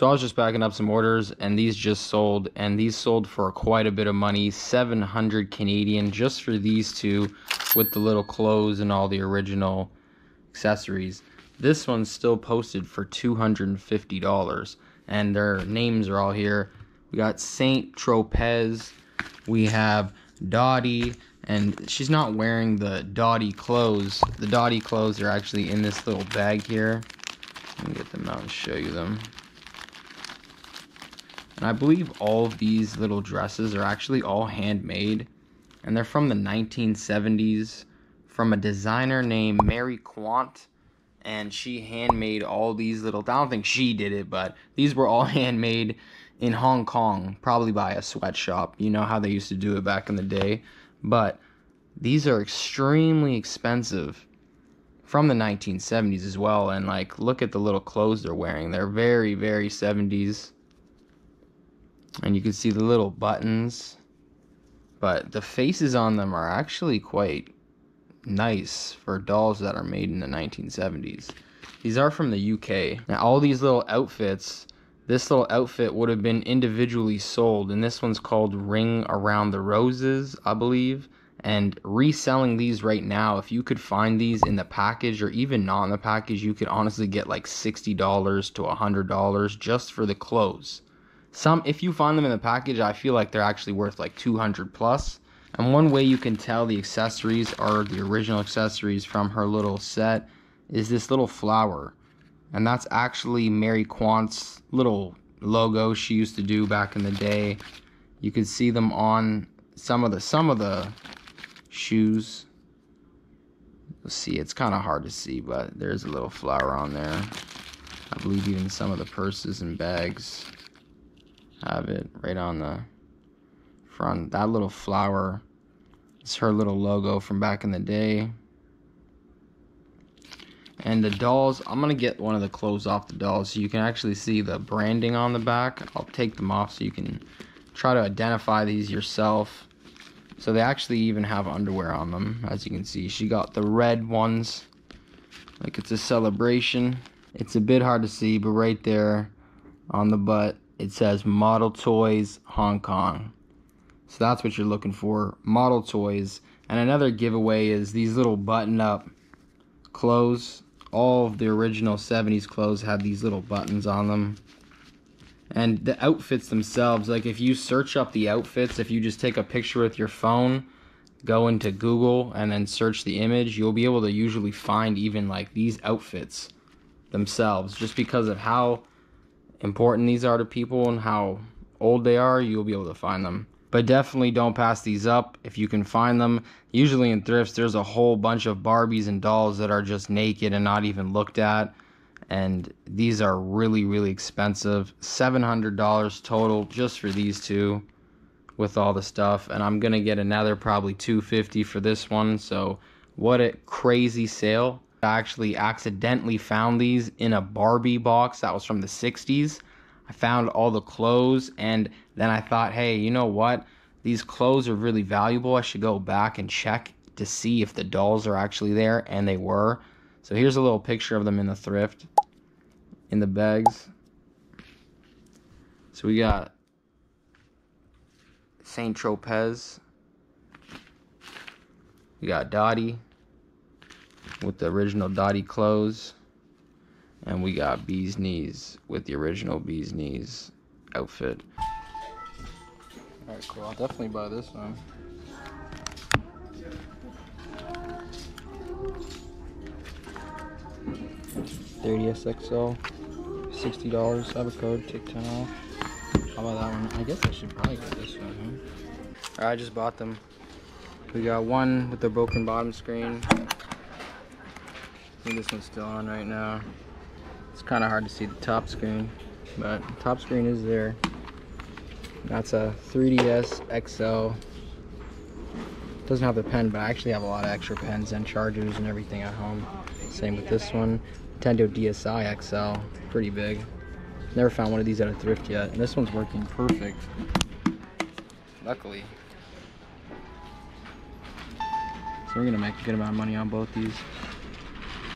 So I was just backing up some orders and these just sold and these sold for quite a bit of money, 700 Canadian just for these two with the little clothes and all the original accessories. This one's still posted for $250 and their names are all here. We got Saint Tropez, we have Dottie, and she's not wearing the Dottie clothes. The Dottie clothes are actually in this little bag here. Let me get them out and show you them. And I believe all of these little dresses are actually all handmade. And they're from the 1970s from a designer named Mary Quant. And she handmade all these little, I don't think she did it, but these were all handmade in Hong Kong, probably by a sweatshop. You know how they used to do it back in the day. But these are extremely expensive from the 1970s as well. And like, look at the little clothes they're wearing. They're very, very 70s and you can see the little buttons but the faces on them are actually quite nice for dolls that are made in the 1970s these are from the UK now all these little outfits this little outfit would have been individually sold and this one's called ring around the roses I believe. And reselling these right now if you could find these in the package or even not in the package you could honestly get like $60 to $100 just for the clothes some, if you find them in the package, I feel like they're actually worth like 200 plus. And one way you can tell the accessories are the original accessories from her little set is this little flower. And that's actually Mary Quant's little logo she used to do back in the day. You can see them on some of the some of the shoes. Let's see, it's kind of hard to see, but there's a little flower on there. I believe even some of the purses and bags have it right on the front. That little flower is her little logo from back in the day. And the dolls, I'm going to get one of the clothes off the dolls so you can actually see the branding on the back. I'll take them off so you can try to identify these yourself. So they actually even have underwear on them, as you can see. She got the red ones, like it's a celebration. It's a bit hard to see, but right there on the butt, it says Model Toys Hong Kong. So that's what you're looking for, Model Toys. And another giveaway is these little button-up clothes. All of the original 70s clothes have these little buttons on them. And the outfits themselves, like if you search up the outfits, if you just take a picture with your phone, go into Google and then search the image, you'll be able to usually find even like these outfits themselves just because of how important these are to people and how old they are, you'll be able to find them. But definitely don't pass these up if you can find them. Usually in thrifts, there's a whole bunch of Barbies and dolls that are just naked and not even looked at. And these are really, really expensive. $700 total just for these two with all the stuff. And I'm going to get another probably 250 for this one. So what a crazy sale. I actually accidentally found these in a Barbie box that was from the 60s. I found all the clothes and then I thought, hey, you know what? These clothes are really valuable. I should go back and check to see if the dolls are actually there, and they were. So here's a little picture of them in the thrift, in the bags. So we got Saint Tropez. We got Dottie with the original Dottie clothes. And we got Bee's Knees with the original Bee's Knees outfit. Alright, cool. I'll definitely buy this one. 3DS XL, sixty dollars. Have a code, take ten off. How about that one? I guess I should probably get this one. Huh? I just bought them. We got one with the broken bottom screen, I this one's still on right now. It's kind of hard to see the top screen, but top screen is there. That's a 3DS XL. Doesn't have the pen, but I actually have a lot of extra pens and chargers and everything at home. Same with this one. Nintendo DSi XL, pretty big. Never found one of these at a thrift yet, and this one's working perfect. Luckily. So we're gonna make a good amount of money on both these.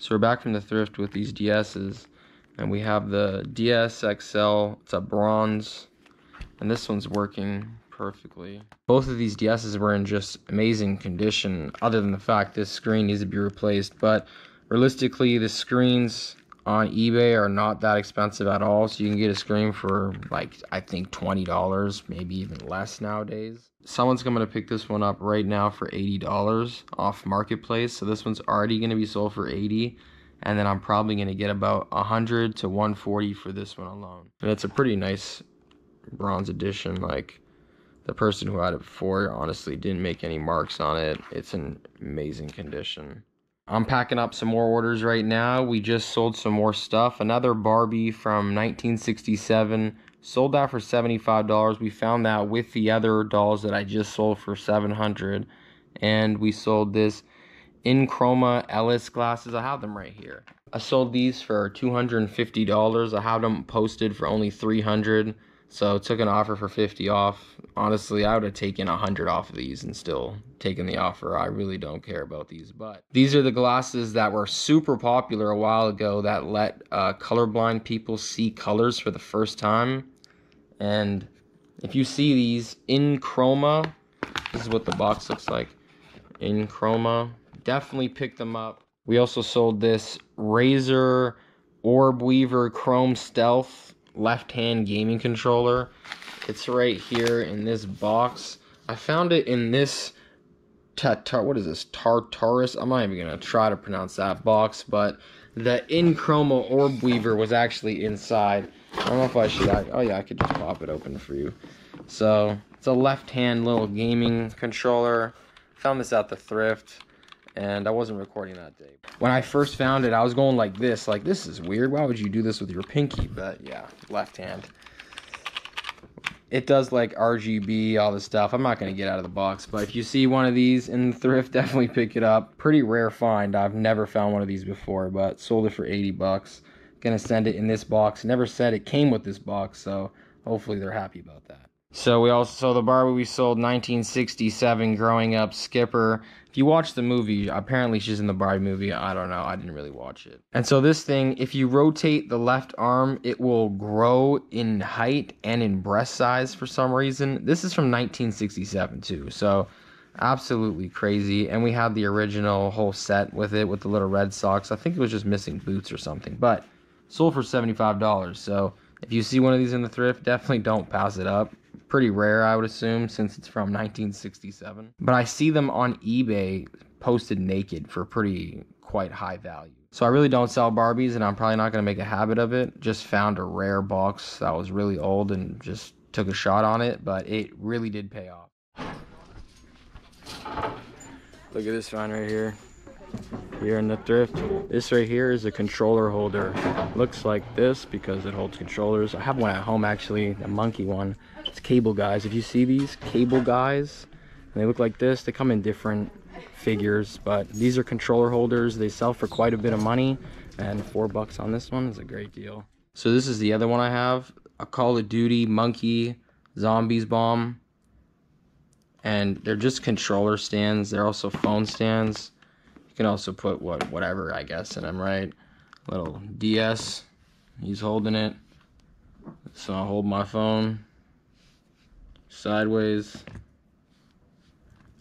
So we're back from the thrift with these DS's. And we have the DSXL. It's a bronze. And this one's working perfectly. Both of these DSs were in just amazing condition, other than the fact this screen needs to be replaced. But realistically, the screens on eBay are not that expensive at all. So you can get a screen for like, I think $20, maybe even less nowadays. Someone's to pick this one up right now for $80 off Marketplace. So this one's already going to be sold for 80 and then I'm probably going to get about 100 to 140 for this one alone. And it's a pretty nice bronze edition. Like the person who had it before honestly didn't make any marks on it. It's in amazing condition. I'm packing up some more orders right now. We just sold some more stuff. Another Barbie from 1967. Sold that for $75. We found that with the other dolls that I just sold for 700 And we sold this EnChroma Ellis glasses. I have them right here. I sold these for $250. I have them posted for only 300 so took an offer for 50 off. Honestly, I would have taken 100 off of these and still taken the offer. I really don't care about these. But these are the glasses that were super popular a while ago that let uh, colorblind people see colors for the first time. And if you see these EnChroma, this is what the box looks like. EnChroma. definitely pick them up. We also sold this Razer Orb Weaver Chrome Stealth left hand gaming controller. It's right here in this box. I found it in this Tatar, what is this? Tartarus. I'm not even gonna try to pronounce that box, but the EnChroma Orb Weaver was actually inside. I don't know if I should. I, oh yeah, I could just pop it open for you. So it's a left-hand little gaming controller. Found this at the thrift and I wasn't recording that day. When I first found it, I was going like this, like this is weird. Why would you do this with your pinky? But yeah, left hand. It does like RGB, all this stuff. I'm not gonna get out of the box, but if you see one of these in thrift, definitely pick it up. Pretty rare find. I've never found one of these before, but sold it for 80 bucks. Gonna send it in this box. Never said it came with this box, so hopefully they're happy about that. So we also so the Barbie we sold 1967 growing up Skipper. If you watch the movie, apparently she's in the Barbie movie. I don't know. I didn't really watch it. And so this thing, if you rotate the left arm, it will grow in height and in breast size for some reason. This is from 1967 too. So absolutely crazy. And we had the original whole set with it with the little red socks. I think it was just missing boots or something. But sold for $75. So if you see one of these in the thrift, definitely don't pass it up pretty rare, I would assume, since it's from 1967. But I see them on eBay posted naked for pretty quite high value. So I really don't sell Barbies, and I'm probably not going to make a habit of it. Just found a rare box that was really old and just took a shot on it, but it really did pay off. Look at this find right here. Here in the thrift. This right here is a controller holder. Looks like this because it holds controllers. I have one at home actually, the monkey one. Cable guys. If you see these cable guys, they look like this. They come in different figures, but these are controller holders. They sell for quite a bit of money, and four bucks on this one is a great deal. So this is the other one I have, a Call of Duty Monkey Zombies Bomb. And they're just controller stands. They're also phone stands. You can also put what whatever, I guess, in them, right? Little DS. He's holding it. So I hold my phone sideways.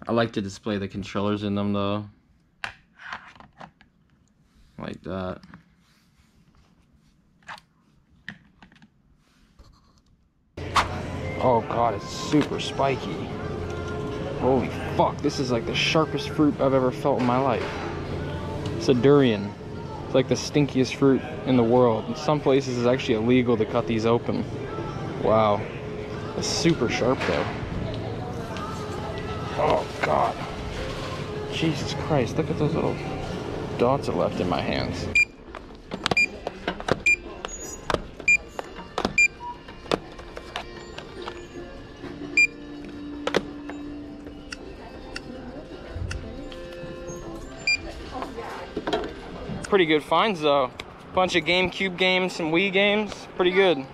I like to display the controllers in them though. Like that. Oh god, it's super spiky. Holy fuck, this is like the sharpest fruit I've ever felt in my life. It's a durian. It's like the stinkiest fruit in the world. In some places it's actually illegal to cut these open. Wow. It's super sharp though. Oh god. Jesus Christ, look at those little dots it left in my hands. Pretty good finds though. Bunch of GameCube games, some Wii games, pretty good.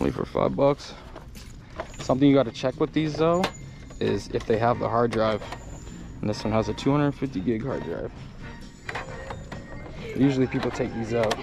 Only for five bucks. Something you got to check with these though is if they have the hard drive. And this one has a 250 gig hard drive. Usually people take these out.